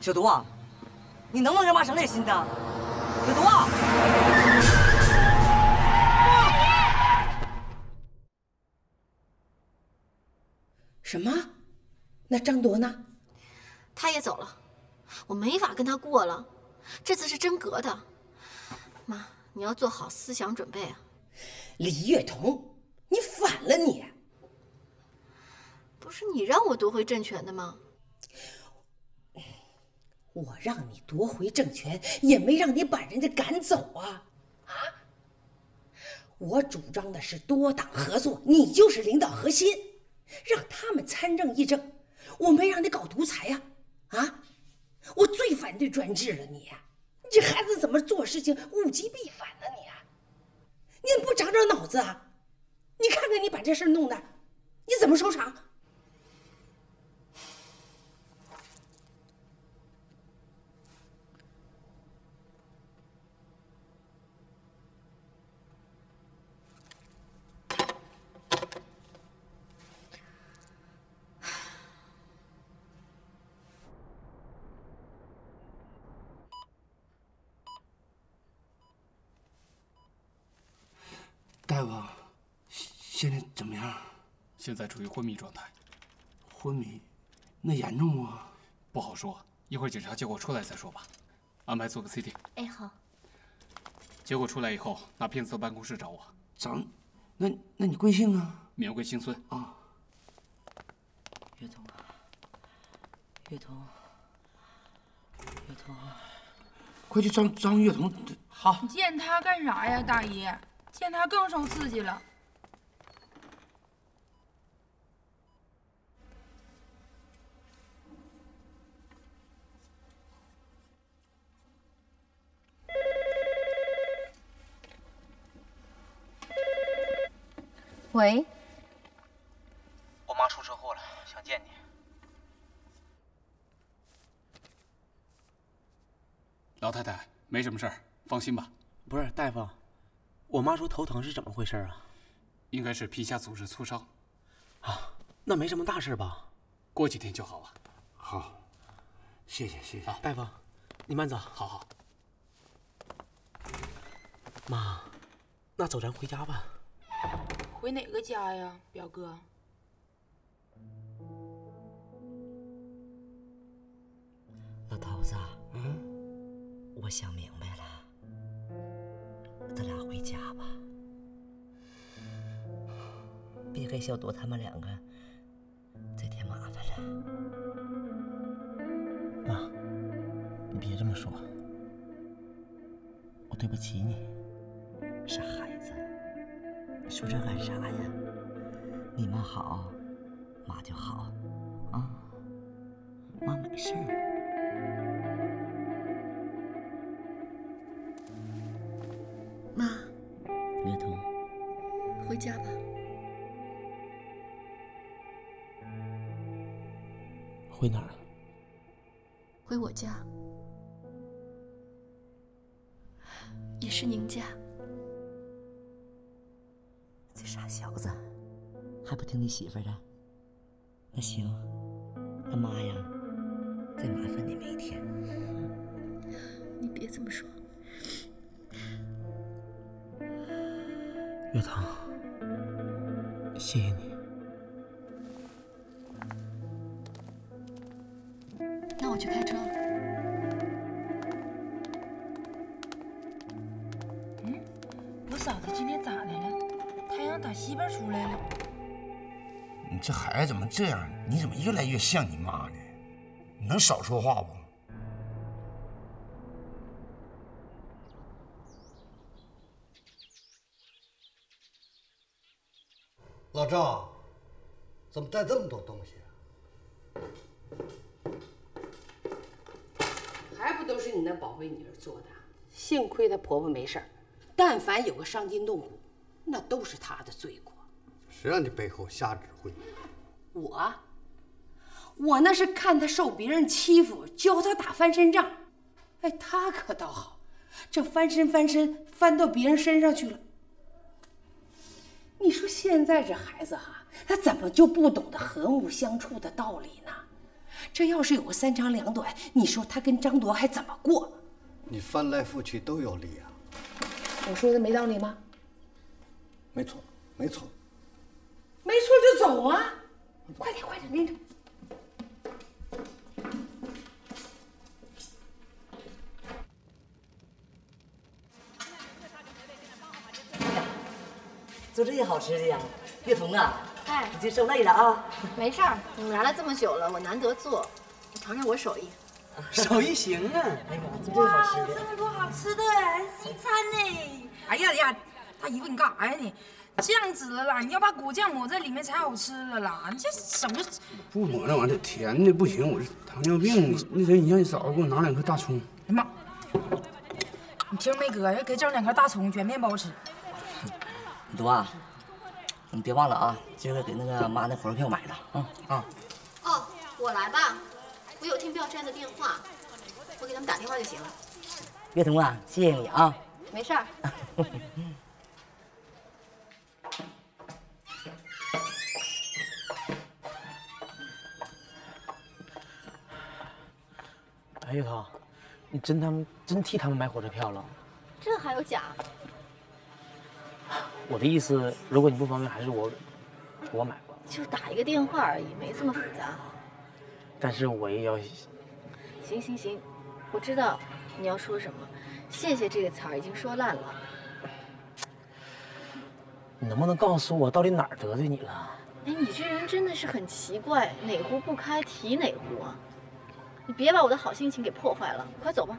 小毒啊，你能不能让妈长点心的？小毒啊！什么？那张铎呢？他也走了，我没法跟他过了。这次是真格的，妈，你要做好思想准备啊。李月彤，你反了你！不是你让我夺回政权的吗？我让你夺回政权，也没让你把人家赶走啊！啊！我主张的是多党合作，你就是领导核心，让他们参政议政，我没让你搞独裁呀！啊！我最反对专制了，你，你这孩子怎么做事情物极必反呢？你，你怎么不长长脑子啊？你看看你把这事弄的，你怎么收场？大夫，现在怎么样？现在处于昏迷状态。昏迷？那严重吗？不好说，一会儿检查结果出来再说吧。安排做个 CT。哎，好。结果出来以后，拿片子到办公室找我。张，那那你贵姓啊？免贵姓孙。啊。月彤啊，月彤，月彤，快去张张月彤。好。你见他干啥呀，大姨？见他更受刺激了。喂，我妈出车祸了，想见你。老太太，没什么事儿，放心吧。不是大夫。我妈说头疼是怎么回事啊？应该是皮下组织挫伤，啊，那没什么大事吧？过几天就好了。好，谢谢谢谢。大夫，你慢走。好好。妈，那走，咱回家吧。回哪个家呀，表哥？老头子，嗯，我想明白给小朵他们两个再添麻烦了。妈，你别这么说，我对不起你。傻孩子，你说这干啥呀？你妈好，妈就好，啊，妈没事儿。家，也是宁家。这傻小子，还不听你媳妇的？那行，那妈呀，太阳打西边出来了。你这孩子怎么这样？你怎么越来越像你妈呢？你能少说话不？老赵，怎么带这么多东西啊？还不都是你那宝贝女儿做的？幸亏她婆婆没事儿，但凡有个伤筋动骨，那都是他的罪过。谁让你背后瞎指挥？我，我那是看他受别人欺负，教他打翻身仗。哎，他可倒好，这翻身翻身翻到别人身上去了。你说现在这孩子哈，他怎么就不懂得和睦相处的道理呢？这要是有个三长两短，你说他跟张铎还怎么过？你翻来覆去都有理啊。我说的没道理吗？没错，没错。没错就走啊！快点，快点，拎着。做这些好吃的呀，月彤啊，哎已经受累了啊。没事儿，你们来了这么久了，我难得做，你尝尝我手艺。手艺行啊！哎呀，做这些好吃的。这么多好吃的，西餐呢？哎呀呀，大姨夫你干啥呀你？这样子了啦，你要把果酱抹在里面才好吃了啦。你这什么？不抹那玩意儿，甜的不行，我是糖尿病。那谁，你让你嫂子给我拿两颗大葱。哎妈！你听没哥，要给整两颗大葱卷面包吃。你多啊，你别忘了啊，今儿个给那个妈那火车票买了啊啊。哦，我来吧，我有听票站的电话，我给他们打电话就行了。月彤啊，谢谢你啊。没事儿。哎，月涛，你真他们真替他们买火车票了？这还有假？我的意思，如果你不方便，还是我我买吧。就打一个电话而已，没这么复杂。但是我也要行行行，我知道你要说什么。谢谢这个词儿已经说烂了。你能不能告诉我到底哪儿得罪你了？哎，你这人真的是很奇怪，哪壶不开提哪壶啊！你别把我的好心情给破坏了，快走吧。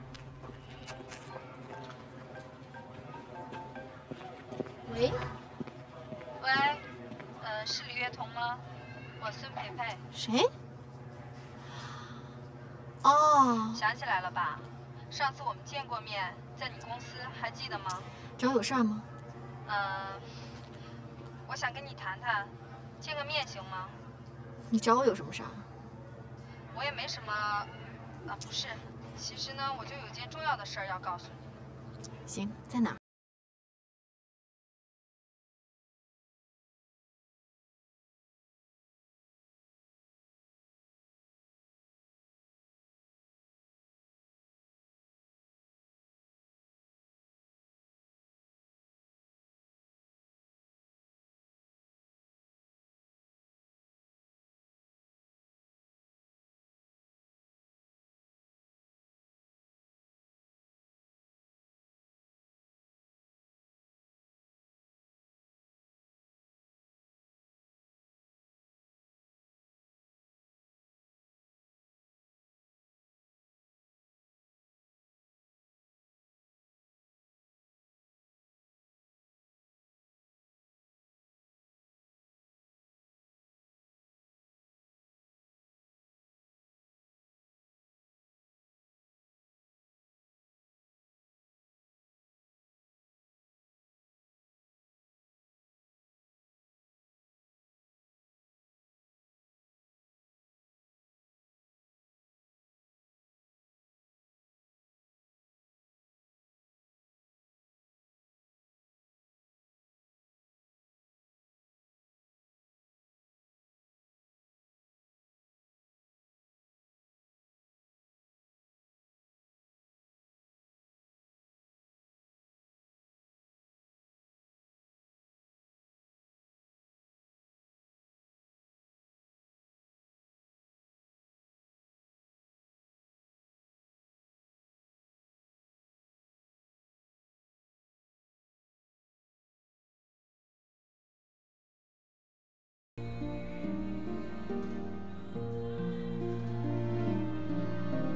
喂，喂，呃，是李月彤吗？我孙培培，谁？哦，想起来了吧？上次我们见过面，在你公司，还记得吗？找我有事儿吗？嗯、我想跟你谈谈，见个面行吗？你找我有什么事儿？我也没什么，啊，不是，其实呢，我就有件重要的事儿要告诉你。行，在哪？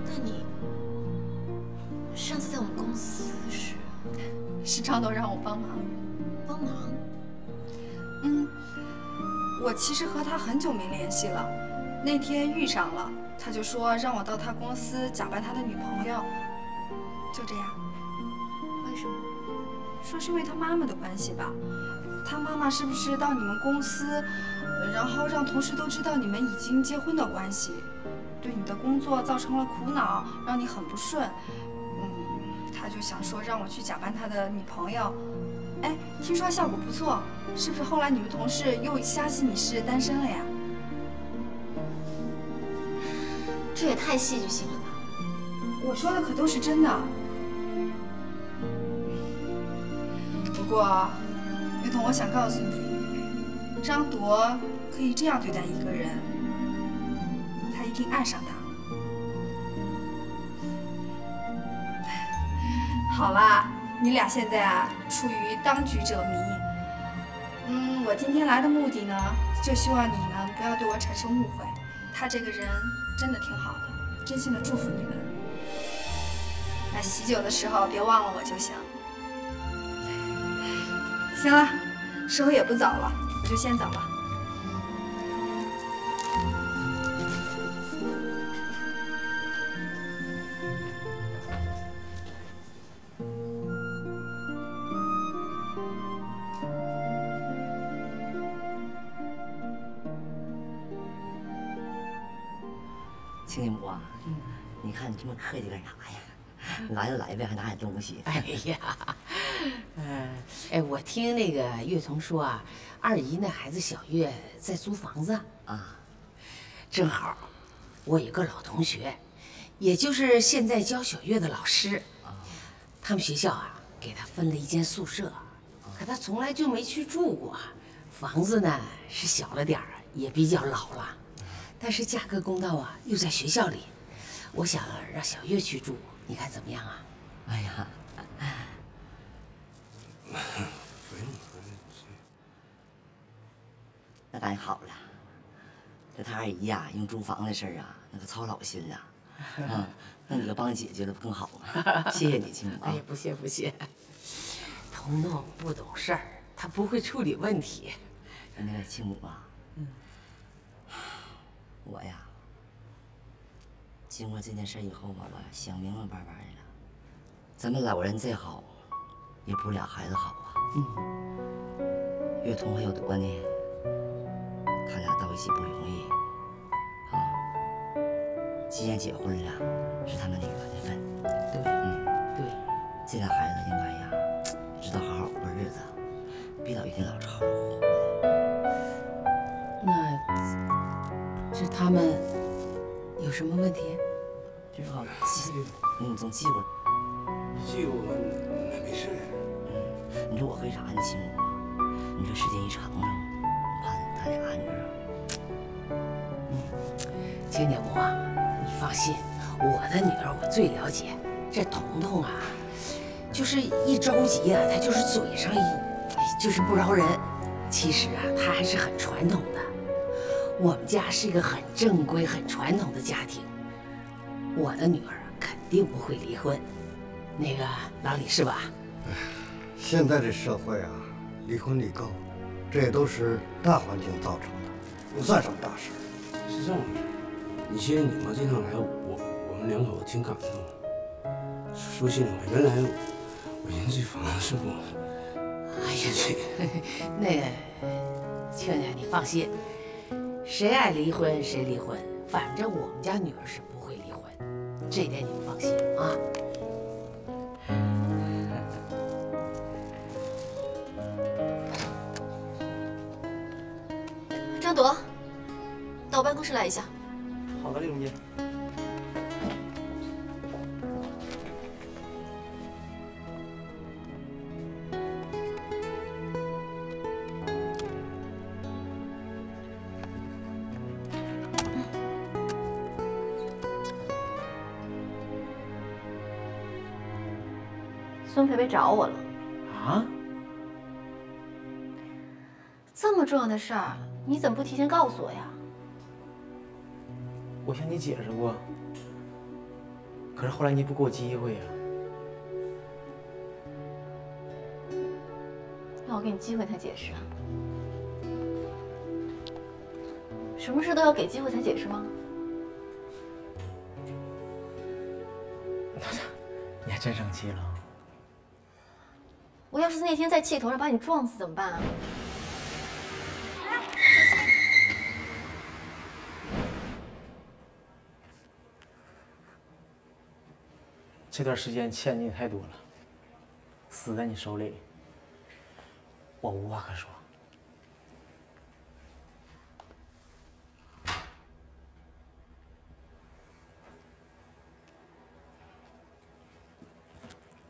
那你上次在我们公司是是张总让我帮忙。帮忙？嗯，我其实和他很久没联系了，那天遇上了，他就说让我到他公司假扮他的女朋友，就这样。为什么？说是因为他妈妈的关系吧，他妈妈是不是到你们公司，呃然后让同事都知道你们已经结婚的关系，对你的工作造成了苦恼，让你很不顺，嗯，他就想说让我去假扮他的女朋友，哎，听说效果不错，是不是后来你们同事又相信你是单身了呀？这也太戏剧性了吧！我说的可都是真的。不过，岳彤，我想告诉你，张铎可以这样对待一个人，他一定爱上他了。好啦，你俩现在啊，处于当局者迷。嗯，我今天来的目的呢，就希望你们不要对我产生误会。他这个人真的挺好的，真心的祝福你们。那喜酒的时候别忘了我就行。行了，时候也不早了，就先走了。亲家母啊，你看你这么客气干啥呀？来就来呗，还拿点东西。哎呀，嗯，哎，我听那个月彤说啊，二姨那孩子小月在租房子啊，正好，我有个老同学，也就是现在教小月的老师，他们学校啊给他分了一间宿舍，可他从来就没去住过。房子呢是小了点儿，也比较老了，但是价格公道啊，又在学校里，我想让小月去住。你看怎么样啊？哎呀，那当然好了。这他二姨呀，用租房的事儿啊，那可操老心了。嗯，那你要帮姐姐了，不更好吗？谢谢你，亲母。哎呀，不谢不谢。彤彤不懂事儿，他不会处理问题。那个亲母啊，嗯，我呀。经过这件事以后我吧，想明明白白的了，咱们老人再好，也不如俩孩子好啊。嗯。月彤还有朵呢，他俩到一起不容易啊。既然结婚了，是他们的缘分。对，嗯，对，这俩孩子应该呀，知道好好过日子，别老一天老吵吵呼呼的。那这他们有什么问题？就是好记，嗯，总寄过。寄过那没事。嗯，你说我为啥呢，亲母啊？你说时间一长了，我怕他俩你知道。嗯，亲家母啊，你放心，我的女儿我最了解。这彤彤啊，就是一着急啊，她就是嘴上一就是不饶人。其实啊，她还是很传统的。我们家是一个很正规、很传统的家庭。我的女儿肯定不会离婚，那个老李是吧？哎，现在这社会啊，离婚率高，这也都是大环境造成的，不算什么大事。是这么回事，你记得你妈这趟来，我我们两口子挺感动。说心里话，原来我寻思这房子是我。哎呀，这那个亲家你放心，谁爱离婚谁离婚，反正我们家女儿是。这一点你们放心啊！张铎，到我办公室来一下。好的，李总监。孙培培找我了啊！这么重要的事儿，你怎么不提前告诉我呀？我向你解释过，可是后来你不给我机会呀。让我给你机会才解释啊？什么事都要给机会才解释吗？你还真生气了？我要是那天在气头上把你撞死怎么办啊？这段时间欠你也太多了，死在你手里。我无话可说。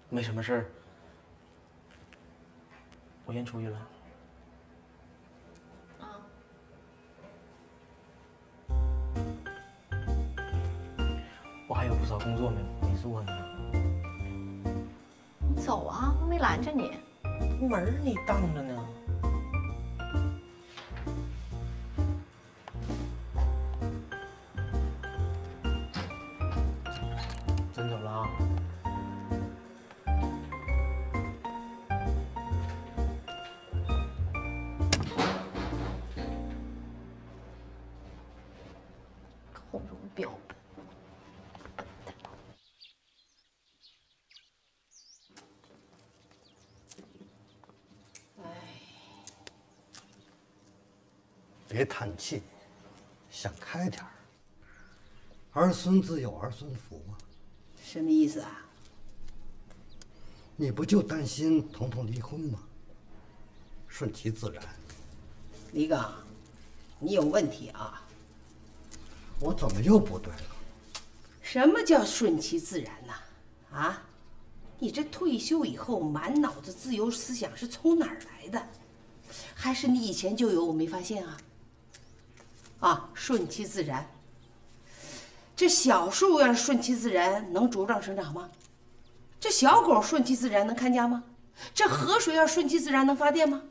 没什么事儿，我先出去了。我还有不少工作没没做呢。你走啊，我没拦着你。门儿你当着呢。气，想开点儿。儿孙自有儿孙福嘛！什么意思啊？你不就担心彤彤离婚吗？顺其自然。李刚，你有问题啊！我怎么又不对了？什么叫顺其自然呐？啊，你这退休以后满脑子自由思想是从哪儿来的？还是你以前就有我没发现啊？啊，顺其自然。这小树要是顺其自然，能茁壮生长吗？这小狗顺其自然能看家吗？这河水要顺其自然能发电吗？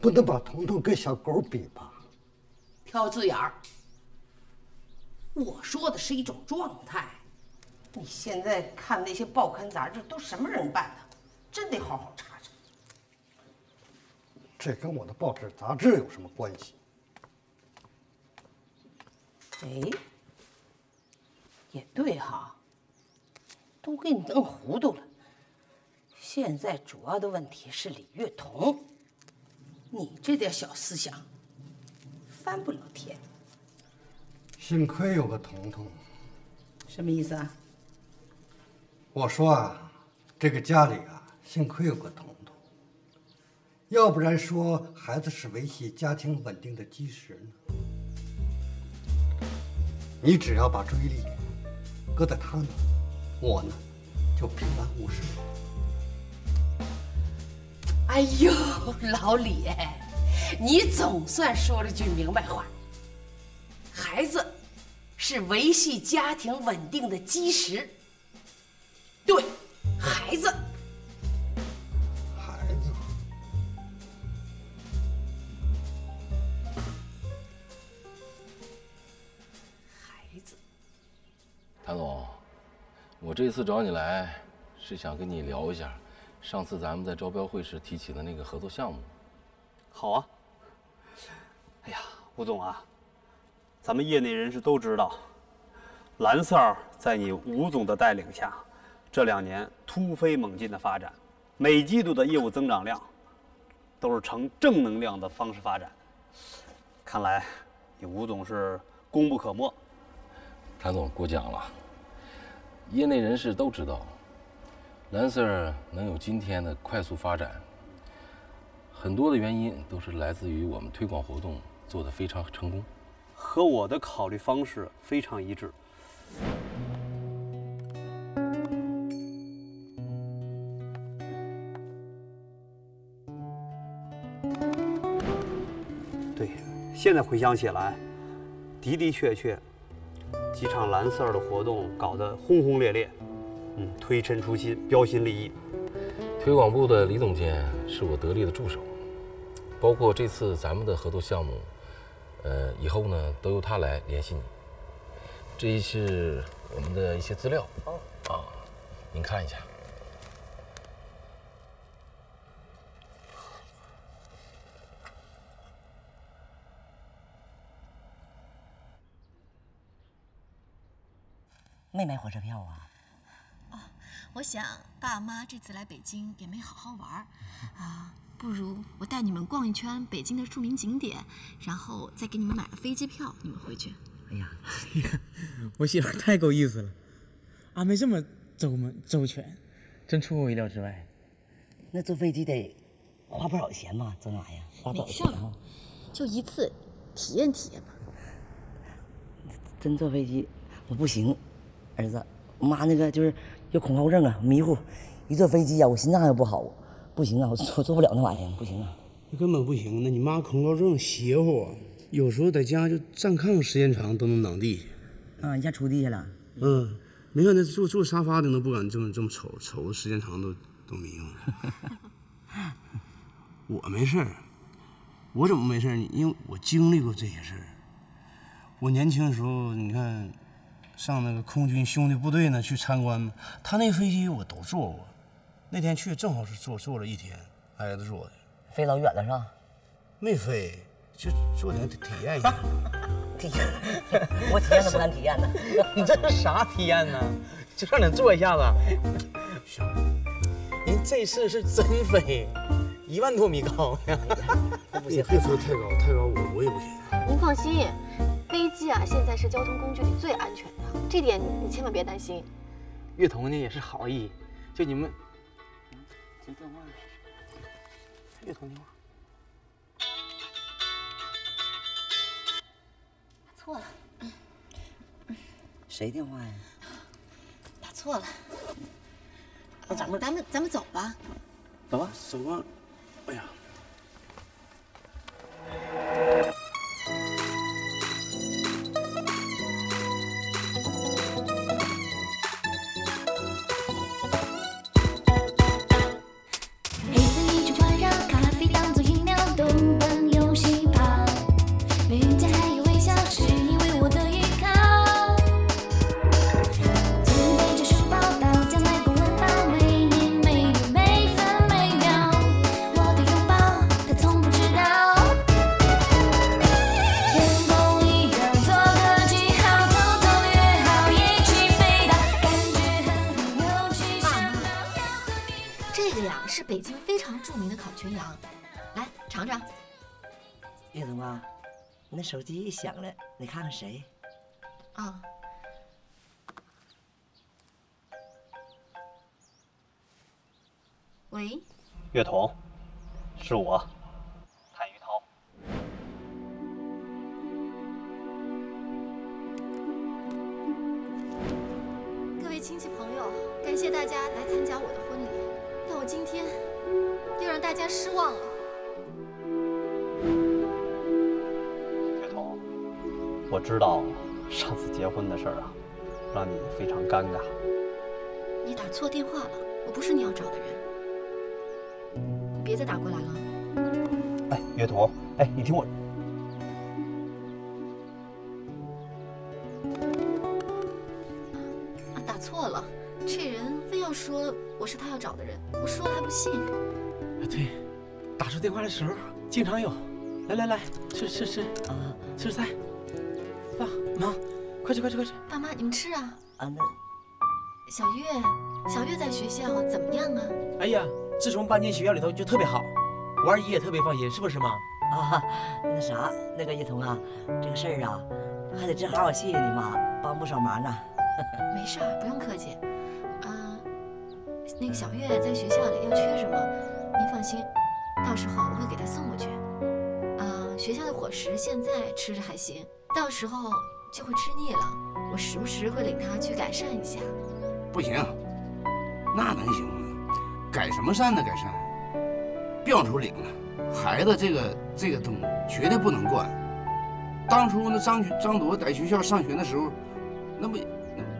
不能把彤彤跟小狗比吧？挑字眼儿。我说的是一种状态。你现在看那些报刊杂志都什么人办的？真得好好查查。这跟我的报纸杂志有什么关系？哎，也对哈，都给你弄糊涂了。现在主要的问题是李月彤，你这点小思想，翻不了天。幸亏有个彤彤。什么意思啊？我说啊，这个家里啊，幸亏有个彤彤，要不然说孩子是维系家庭稳定的基石呢。你只要把注意力搁在他那，我呢就平安无事。哎呦，老李，你总算说了句明白话。孩子是维系家庭稳定的基石。对，孩子。我这次找你来，是想跟你聊一下，上次咱们在招标会时提起的那个合作项目。好啊。哎呀，吴总啊，咱们业内人士都知道，蓝色儿在你吴总的带领下，这两年突飞猛进的发展，每季度的业务增长量都是呈正能量的方式发展。看来你吴总是功不可没。谭总过奖了。业内人士都知道，蓝 Sir 能有今天的快速发展，很多的原因都是来自于我们推广活动做得非常成功，和我的考虑方式非常一致。对，现在回想起来，的的确确，几场蓝色的活动搞得轰轰烈烈，嗯，推陈出新，标新立异。推广部的李总监是我得力的助手，包括这次咱们的合作项目，呃，以后呢都由他来联系你。这是我们的一些资料啊，您看一下。没买火车票啊？我想爸妈这次来北京也没好好玩儿，啊，不如我带你们逛一圈北京的著名景点，然后再给你们买个飞机票，你们回去。哎呀，我媳妇太够意思了，安排这么周么周全，真出乎我意料之外。那坐飞机得花不少钱嘛，这玩意儿花不少钱啊。，就一次体验体验吧。真坐飞机我不行，儿子，妈那个就是有恐高症啊，迷糊，一坐飞机呀、我心脏又不好，不行啊，我坐坐不了那玩意儿，不行啊。那根本不行，那你妈恐高症邪乎啊，有时候在家就站炕时间长都能攮地下。啊，一下出地下了。嗯，没看那坐坐沙发的都不敢这么这么瞅，瞅时间长都都迷糊。我没事儿，我怎么没事儿呢？因为我经历过这些事儿。我年轻的时候，你看，上那个空军兄弟部队呢去参观，他那飞机我都坐过。那天去正好是坐坐了一天，挨着坐的。飞老远了是吧？没飞，就坐点体验一下。体验，我体验都不敢体验呢。你这是啥体验呢？就让你坐一下子。行，人这次是真飞，一万多米高呀。不行，别飞太高，太高我我也不行。您放心，飞机啊现在是交通工具里最安全的，这点你千万别担心。月彤呢也是好意，就你们。接电话，月彤电话。错了，谁电话呀？打错了。那咱们咱们咱们走吧。走吧，走吧。哎呀，那手机一响了，你看看谁？啊，喂，月彤，是我，我知道上次结婚的事儿啊，让你非常尴尬。你打错电话了，我不是你要找的人，你别再打过来了。哎，月彤，哎，你听我，啊，打错了，这人非要说我是他要找的人，我说了还不信。啊，对，打出电话的时候经常有。来来来，吃吃吃啊，吃菜。爸妈，快吃快吃快吃。爸妈，你们吃啊。啊，那小月，小月在学校怎么样啊？哎呀，自从搬进学校里头就特别好，我二姨也特别放心，是不是妈？啊，那啥，那个叶彤啊，这个事儿啊，还得正好我谢谢你妈，帮不少忙呢。没事儿，不用客气。啊，那个小月在学校里要缺什么，您放心，到时候我会给她送过去。啊，学校的伙食现在吃着还行，到时候就会吃腻了，我时不时会领他去改善一下。不行，那能行吗？改什么善呢？改善，别往出领了。孩子这个这个东西绝对不能惯。当初那张张铎在学校上学的时候，那不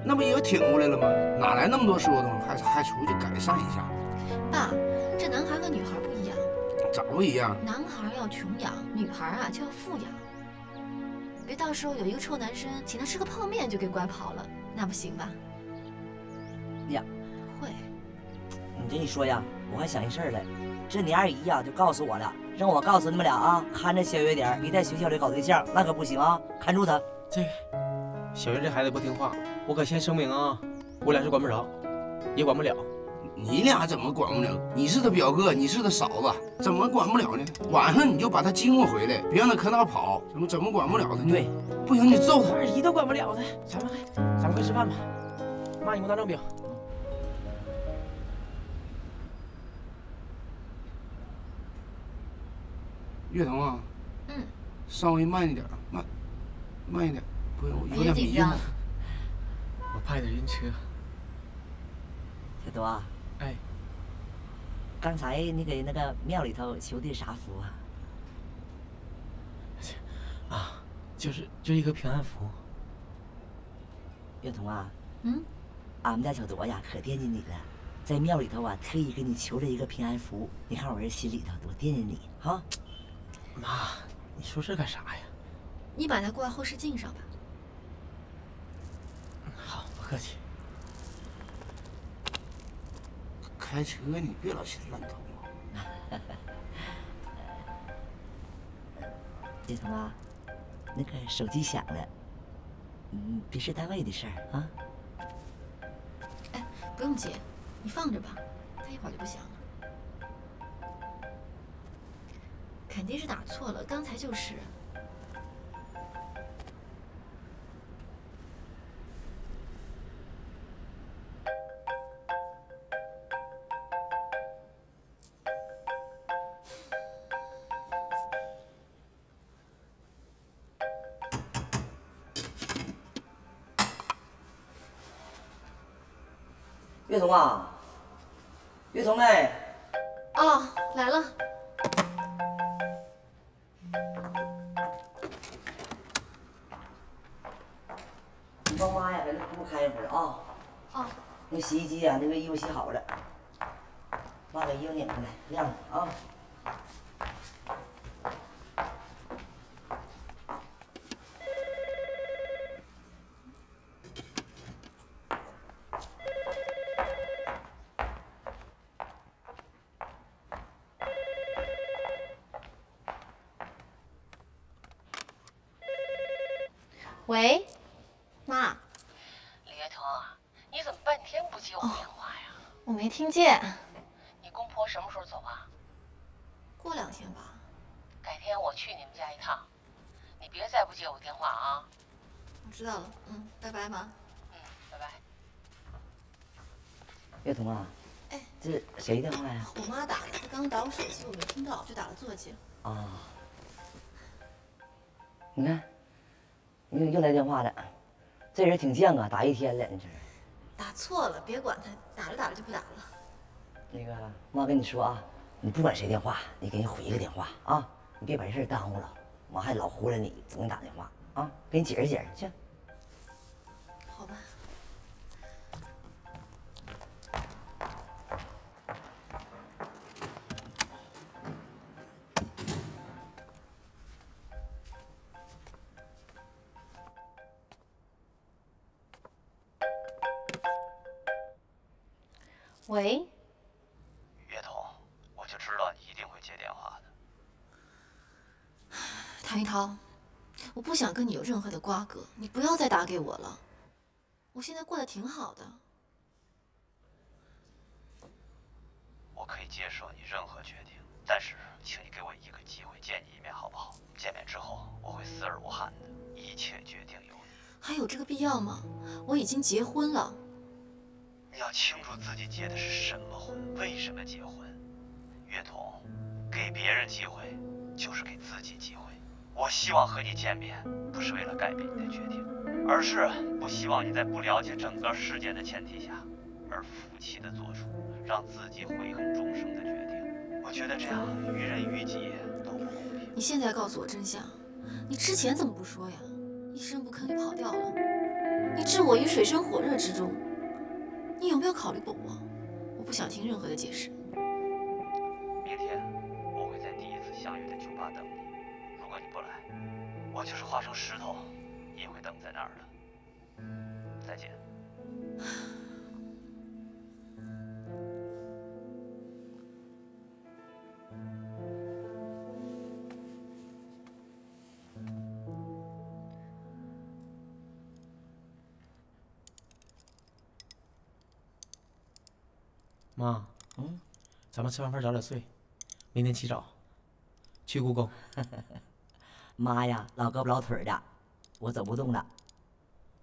那不也挺过来了吗？哪来那么多说的吗？还还出去改善一下，爸，这男孩和女孩不一样，咋不一样？男孩要穷养，女孩啊就要富养。别到时候有一个臭男生请他吃个泡面就给拐跑了，那不行吧？呀，会。你这一说呀，我还想一事儿来，这你二姨呀就告诉我了，让我告诉你们俩啊，看着小月点儿，别在学校里搞对象，那可不行啊，看住她。这个小月这孩子不听话，我可先声明啊，我俩是管不着，也管不了。你俩怎么管不了？你是他表哥，你是他嫂子，怎么管不了呢？晚上你就把他经过回来，别让他可哪跑，怎么怎么管不了他呢？对，不行你揍他。二姨都管不了他，咱们还咱们快吃饭吧。妈，你给我拿张饼。月彤啊，嗯，稍微慢一点，慢，慢一点，不用，有别紧张点迷糊。我怕有点晕车。小多，哎，刚才你给那个庙里头求的啥福啊？啊，就是就一个平安符。月彤啊，嗯，俺们家小多呀，可惦记你了，在庙里头啊，特意给你求了一个平安符。你看我这心里头多惦记你哈。妈，你说这干啥呀？你把它挂后视镜上吧。好，不客气。开车你别老寻烂头。月彤啊，那个手机响了，嗯，别是单位的事儿啊。不用接，你放着吧，它一会儿就不响了。肯定是打错了，刚才就是。彤啊，月彤哎，哦，来了。你帮妈呀，给那屋开一会儿啊。哦。那洗衣机呀、那个衣服洗好了，妈把衣服拧出来晾着啊。喂，妈，李月彤，你怎么半天不接我电话呀？我没听见。你公婆什么时候走啊？过两天吧。改天我去你们家一趟，你别再不接我电话啊！我知道了，嗯，拜拜，妈。嗯，拜拜。月彤啊，哎，这谁电话呀？我妈打的，她刚打我手机，我没听到，就打了座机。啊，你看，又又来电话了，这人挺犟啊，打一天了，你这是。打错了，别管他，打着打着就不打了。那个妈跟你说啊，你不管谁电话，你给人回一个电话啊，你别把这事儿耽误了，妈还老糊弄你，总给你打电话啊，给你解释解释去。喂，月彤，我就知道你一定会接电话的。唐一涛，我不想跟你有任何的瓜葛，你不要再打给我了。我现在过得挺好的。我可以接受你任何决定，但是请你给我一个机会见你一面，好不好？见面之后，我会死而无憾的，一切决定由你。还有这个必要吗？我已经结婚了。我清楚自己结的是什么婚，为什么结婚。月彤，给别人机会就是给自己机会。我希望和你见面，不是为了改变你的决定，而是不希望你在不了解整个事件的前提下，而负气的做出让自己悔恨终生的决定。我觉得这样于人于己都不公平。你现在告诉我真相，你之前怎么不说呀？一声不吭就跑掉了，你置我于水深火热之中，你有没有考虑过我？我不想听任何的解释。明天我会在第一次相遇的酒吧等你，如果你不来，我就是化成石头，也会等在那儿的。再见。咱们吃完饭早点睡，明天起早去故宫。妈呀，老胳膊老腿的，我走不动了，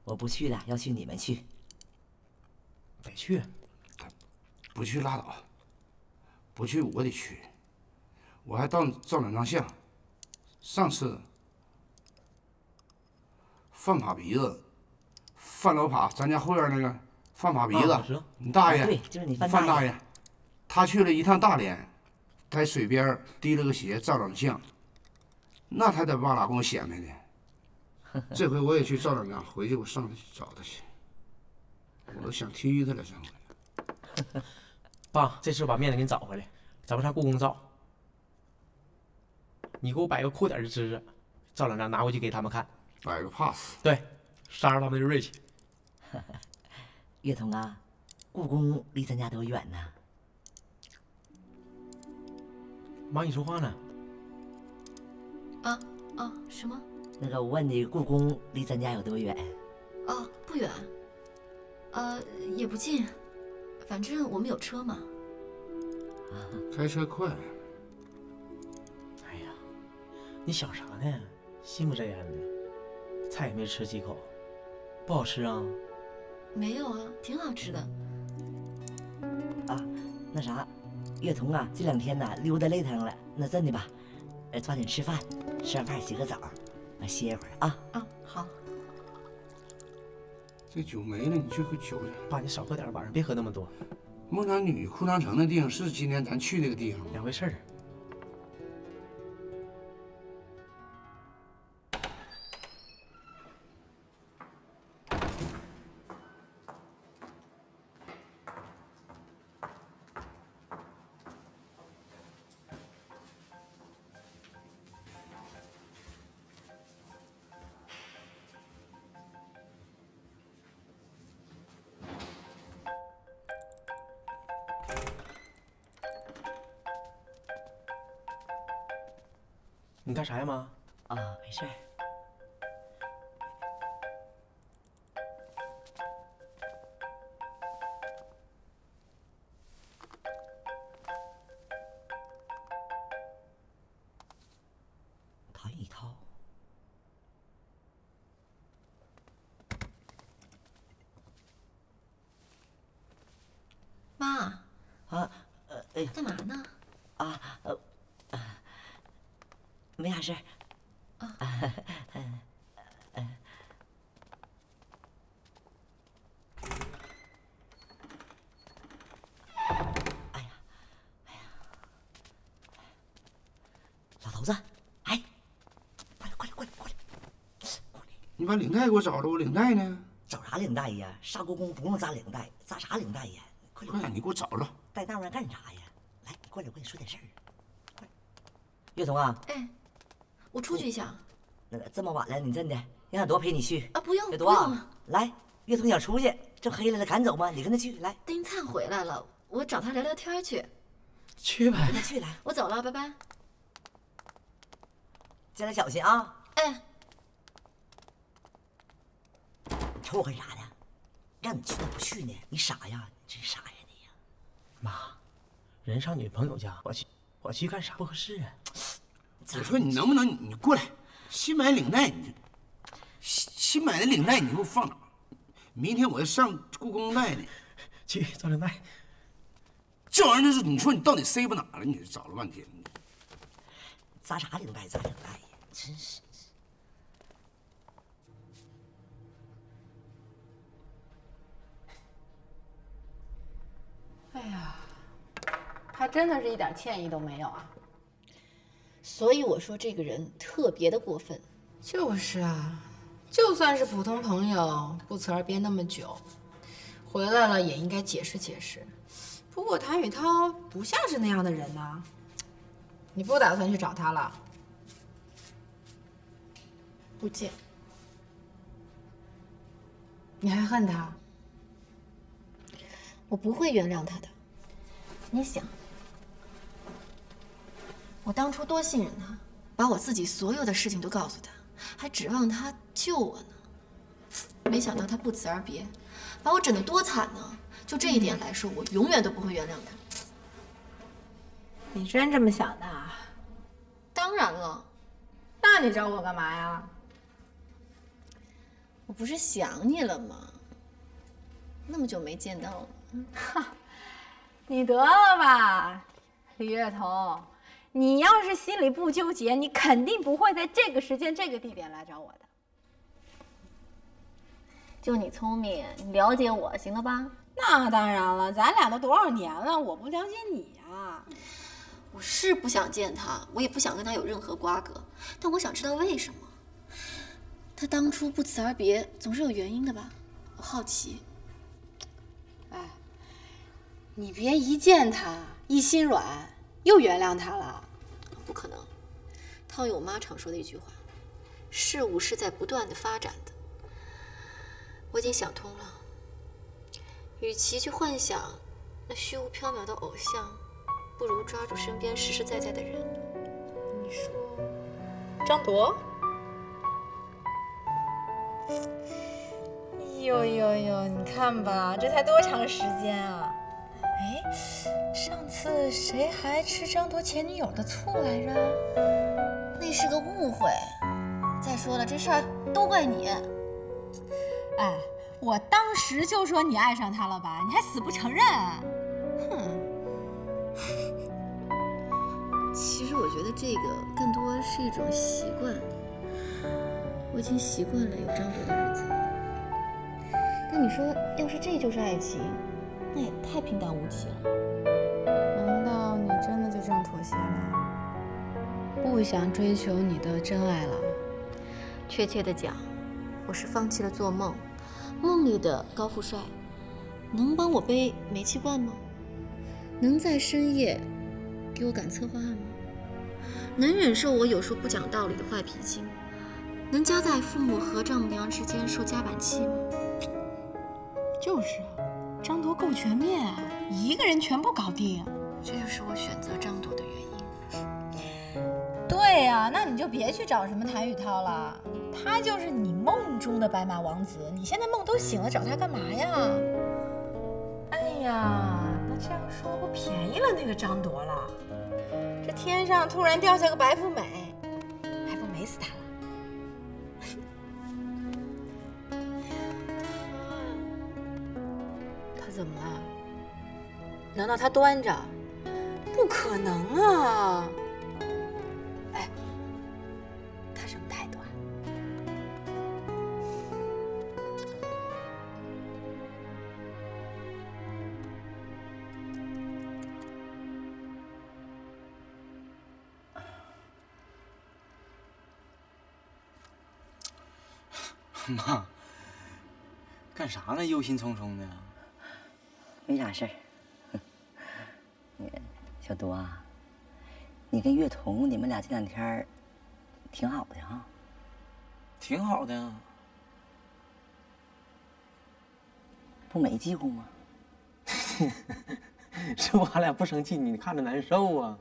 我不去了，要去你们去。得去，不去拉倒，不去我得去，我还照照两张相，上次范马鼻子，范老耙，咱家后院那个范马鼻子你大爷，对就是你范范大爷，他去了一趟大连，在水边提了个鞋照张相，那他在哇啦跟我显摆呢。这回我也去照张相，回去我上去找他去，我都想踢他了，上回。爸，这次我把面子给你找回来，咱们上故宫照。你给我摆个酷点的姿势，照两张拿回去给他们看。摆个 pass。对，杀着他们的锐气。月彤啊，故宫离咱家多远呢？妈，你说话呢？啊啊，什么？那个我问你，故宫离咱家有多远？哦，不远，呃，也不近，反正我们有车嘛。开车快。哎呀，你想啥呢？心不在焉的，菜也没吃几口，不好吃啊？没有啊，挺好吃的。啊，那啥，月彤啊，这两天呢溜达累腾了，那这样的吧，呃，抓紧吃饭，吃完饭洗个澡，啊，歇一会儿啊。啊，好。这酒没了，你去喝酒去。爸，你少喝点，晚上别喝那么多。孟尝女哭长城那地方是今天咱去那个地方吗？两回事儿。啥呀，妈？啊，没事把领带给我找着，我领带呢？找啥领带呀？杀国公不用扎领带，扎啥领带呀？快快点，你给我找着。带那玩意儿干啥呀？来，你过来，我跟你说点事儿。快，月彤啊，哎，我出去一下。那个这么晚了，你真的让小多陪你去啊？不用，月多啊不用。来，月彤想出去，这黑了，赶走吗？你跟他去，来，丁灿回来了，我找他聊聊天去。去吧。跟他去，来，我走了，拜拜。见着小心啊！哎，瞅我干啥呢？让你去都不去呢？你傻呀？你真傻呀你呀！妈，人上女朋友家，我去，我去干啥不合适啊？我说你能不能你过来？新买领带，你新新买的领带你给我放哪？明天我要上故宫带呢。去找领带。这玩意儿就是你说你到底塞不哪了？你找了半天。扎啥领带？扎领带呀？真是。哎呀，他真的是一点歉意都没有啊！所以我说这个人特别的过分。就是啊，就算是普通朋友，不辞而别那么久，回来了也应该解释解释。不过谭宇涛不像是那样的人呐。你不打算去找他了？不见。你还恨他？我不会原谅他的。你想，我当初多信任他，把我自己所有的事情都告诉他，还指望他救我呢。没想到他不辞而别，把我整得多惨呢！就这一点来说，我永远都不会原谅他。你真这么想的？啊？当然了。那你找我干嘛呀？我不是想你了吗？那么久没见到了。哈，你得了吧，李月彤，你要是心里不纠结，你肯定不会在这个时间、这个地点来找我的。就你聪明，你了解我，行了吧？那当然了，咱俩都多少年了，我不了解你啊、我是不想见他，我也不想跟他有任何瓜葛，但我想知道为什么。他当初不辞而别，总是有原因的吧？我好奇。哎，你别一见他一心软，又原谅他了。不可能，套用我妈常说的一句话：事物是在不断的发展的。我已经想通了，与其去幻想那虚无缥缈的偶像，不如抓住身边实实在在的人。你说张铎？呦呦呦，你看吧，这才多长时间啊！哎，上次谁还吃张铎前女友的醋来着？那是个误会。再说了，这事儿都怪你。哎，我当时就说你爱上他了吧，你还死不承认。哼，其实我觉得这个更多是一种习惯。我已经习惯了有张铎的日子。那你说，要是这就是爱情，那也太平淡无奇了。难道你真的就这样妥协了？不想追求你的真爱了？确切的讲，我是放弃了做梦。梦里的高富帅，能帮我背煤气罐吗？能在深夜给我赶策划案吗？能忍受我有时候不讲道理的坏脾气吗？能夹在父母和丈母娘之间受夹板气吗？就是啊，张铎够全面啊，一个人全部搞定。这就是我选择张铎的原因。对呀、那你就别去找什么谭宇涛了，他就是你梦中的白马王子。你现在梦都醒了，找他干嘛呀？哎呀，那这样说不便宜了那个张铎了。这天上突然掉下个白富美，还不美死他了？难道他端着？不可能啊！哎，他什么态度啊？妈，干啥呢？忧心忡忡的。没啥事儿。那个小多啊，你跟月彤，你们俩这两天儿挺好的啊。挺好的啊。不没记过吗？是我俩不生气，你看着难受啊？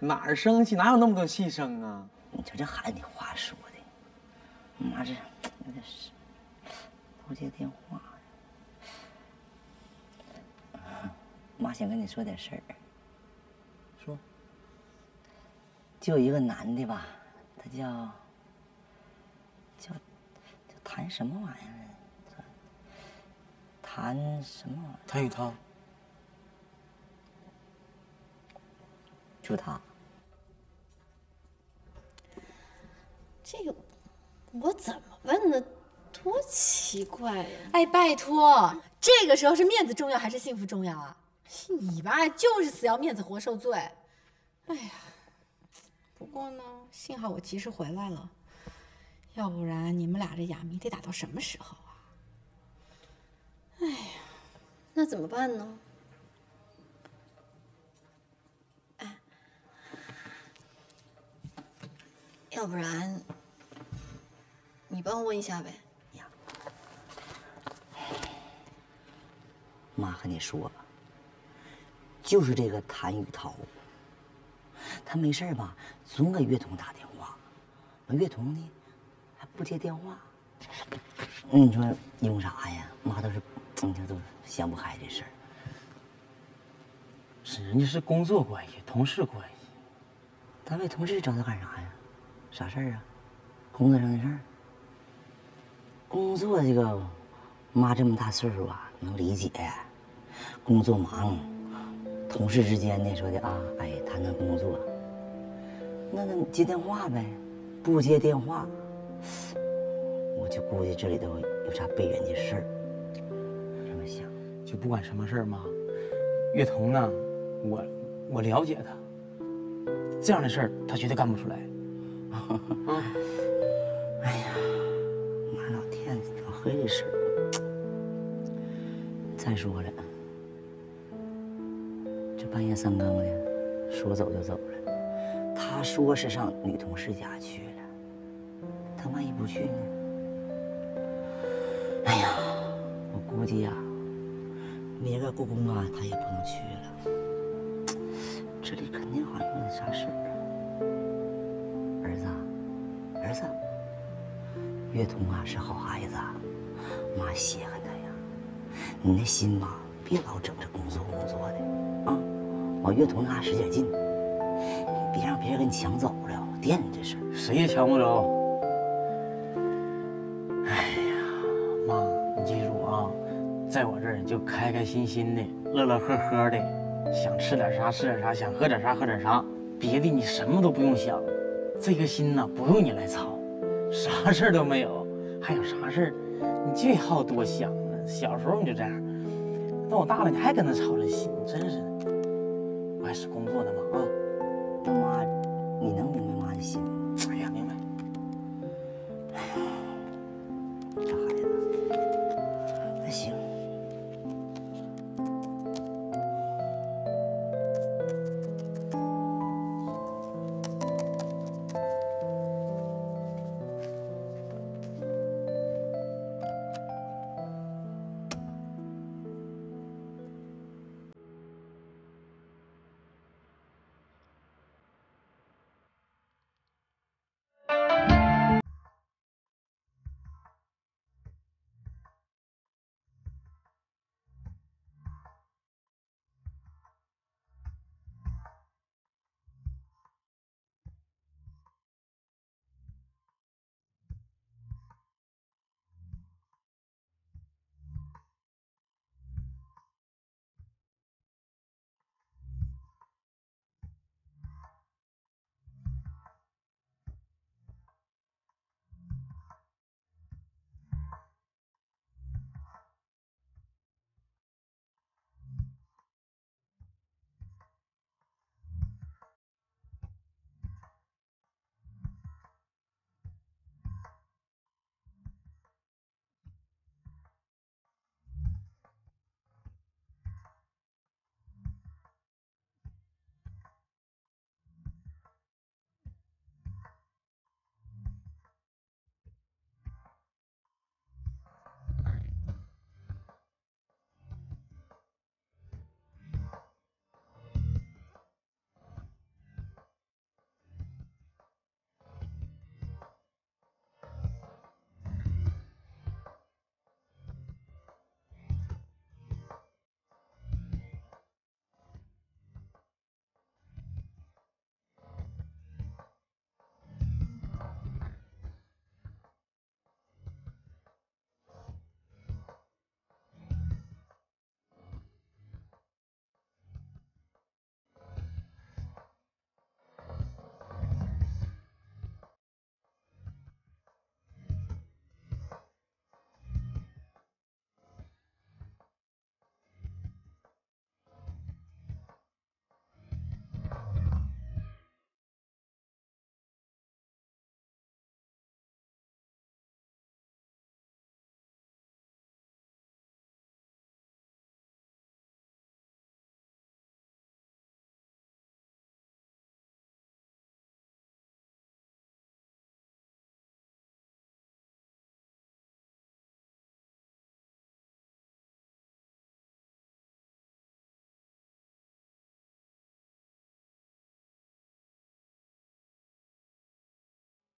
哪儿生气？哪有那么多气生啊？你瞅这孩子，你话说的，妈这有点是不接电话。妈想跟你说点事儿。说。就有一个男的吧，他叫叫叫谭什么玩意儿？谭什么玩意儿？谭宇涛。就他。这个我怎么问呢？多奇怪呀！哎，拜托，这个时候是面子重要还是幸福重要啊？你吧，就是死要面子活受罪。哎呀，不过呢，幸好我及时回来了，要不然你们俩这哑谜得打到什么时候啊？哎呀，那怎么办呢？哎，要不然你帮我问一下呗。呀妈和你说，就是这个谭雨涛，他没事儿吧，总给月彤打电话，那月彤呢还不接电话。那你说因为啥呀？妈都是，你看都想不开这事儿。是人家是工作关系，同事关系。单位同事找他干啥呀？啥事儿啊？工作上的事儿。工作这个，妈这么大岁数啊，能理解。工作忙，同事之间呢说的啊，哎，谈谈工作。那那你接电话呗，不接电话，我就估计这里头有啥背人的事儿。这么想，就不管什么事儿嘛，月彤呢，我我了解他，这样的事儿他绝对干不出来。啊，哎呀，妈老天，怎么会这事儿？再说了，这半夜三更的，说走就走了。他说是上女同事家去了，他万一不去呢？哎呀，我估计呀、明个故宫啊，他也不能去了。这里肯定好像有点啥事儿啊。儿子，儿子，月彤啊是好孩子，妈稀罕他呀。你那心吧，别老整这工作工作的啊，往月彤那使点劲，别让别人给你抢走了。我惦记这事儿。谁也抢不走。哎呀，妈，你记住啊，在我这儿就开开心心的，乐乐呵呵的，想吃点啥吃点啥，想喝点啥喝点啥，别的你什么都不用想，这个心呐不用你来操，啥事儿都没有，还有啥事儿，你最好多想啊。小时候你就这样，等我大了你还跟他操这心，真是的。我还是工作的嘛